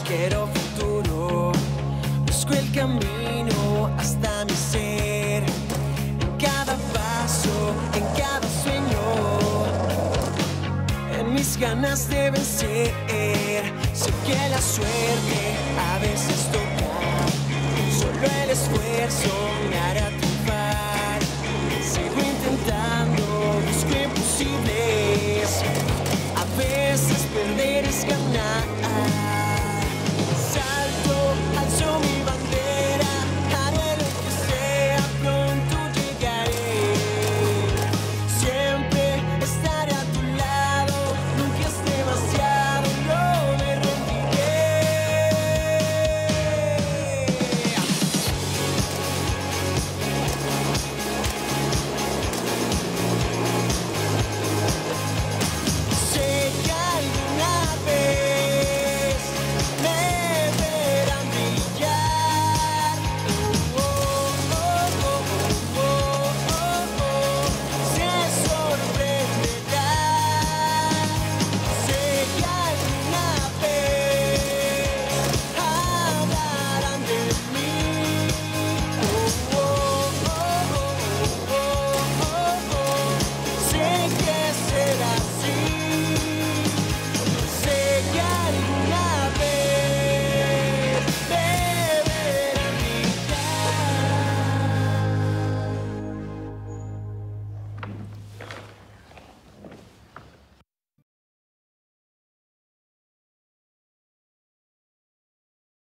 quiero futuro, busco el camino hasta mi ser, en cada paso, en cada sueño, en mis ganas de vencer, sé que la suerte a veces toca, solo el esfuerzo me hará triunfar, sigo intentando, busco imposibles, a veces perder es ganar.